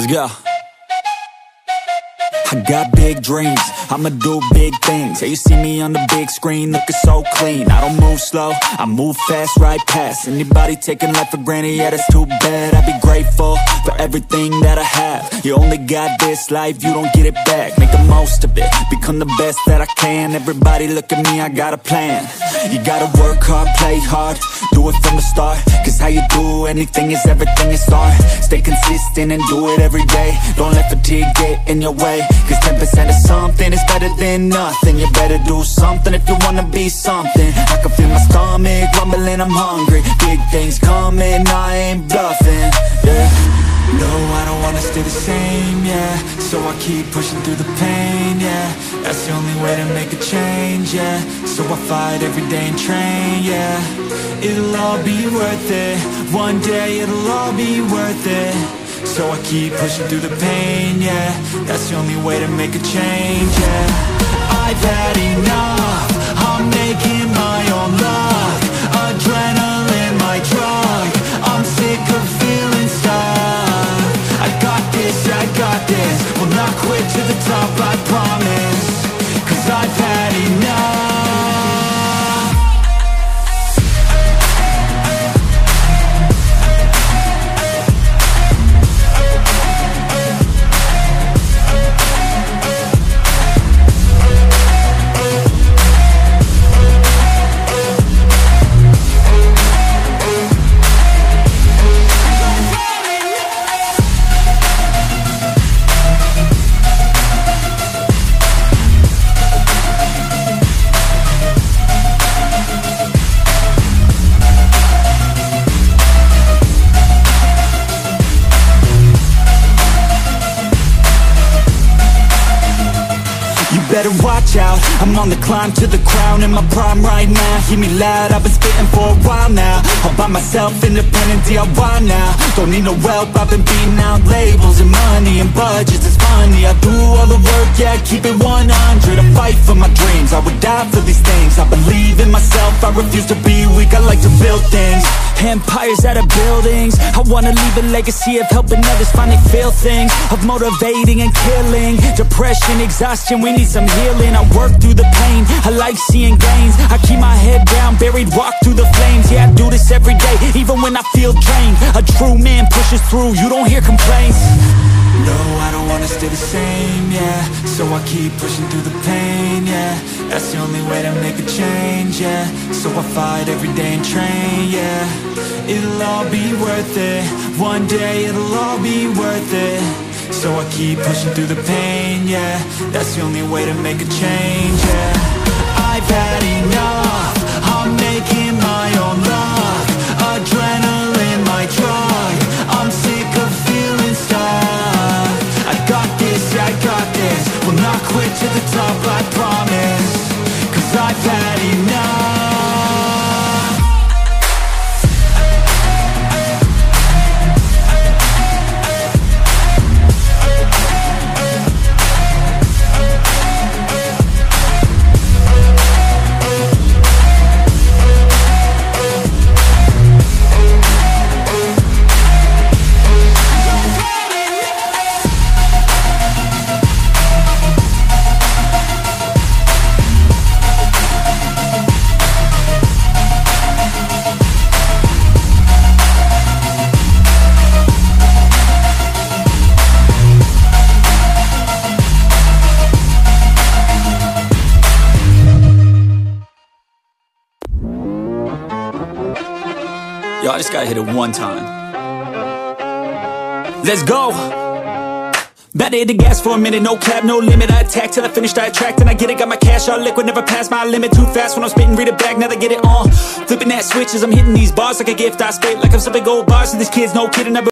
Let's go. I got big dreams, I'ma do big things. Yeah, you see me on the big screen, looking so clean. I don't move slow, I move fast, right past. Anybody taking life for granted, yeah, that's too bad. I'd be grateful for everything that I have. You only got this life, you don't get it back. Make the most of it, become the best that I can. Everybody look at me, I got a plan. You gotta work hard, play hard, do it from the start Cause how you do anything is everything it's art. Stay consistent and do it every day. Don't let fatigue get in your way Cause 10% of something is better than nothing. You better do something if you wanna be something. I can feel my stomach rumbling, I'm hungry. Big things coming, I ain't bluffing, yeah. No, I wanna stay the same, yeah. So I keep pushing through the pain, yeah. That's the only way to make a change, yeah. So I fight every day and train, yeah. It'll all be worth it. One day it'll all be worth it. So I keep pushing through the pain, yeah. That's the only way to make a change, yeah. I've had enough. I'm making to I promise better watch out. I'm on the climb to the crown In my prime right now. Hear me loud, I've been spitting for a while now. All by myself, independent DIY now. Don't need no help, I've been beating out labels And money and budgets, it's funny I do all the work, yeah, keep it 100 I fight for my dreams, I would die for these things. I believe in myself, I refuse to be weak. I like to build things. Empires out of buildings. I wanna leave a legacy of helping others finally feel things. Of motivating and killing. Depression, exhaustion, we need some healing. I work through the pain, I like seeing gains. I keep my head down, buried, walk through the flames. Yeah, I do this every day, even when I feel drained. A true man pushes through, you don't hear complaints So I keep pushing through the pain, yeah. That's the only way to make a change, yeah. So I fight every day and train, yeah. It'll all be worth it. One day it'll all be worth it. So I keep pushing through the pain, yeah. That's the only way to make a change, yeah. I've had enough. I'm making my own I've had enough I just gotta hit it one time. Let's go! Better hit the gas for a minute, no cap, no limit. I attack till I finish, I attract and I get it Got my cash all liquid, never pass my limit. Too fast when I'm spitting, read it back, now they get it on. Flipping that switch as I'm hitting these bars like a gift. I spit like I'm sipping gold bars. And these kids, no kidding, never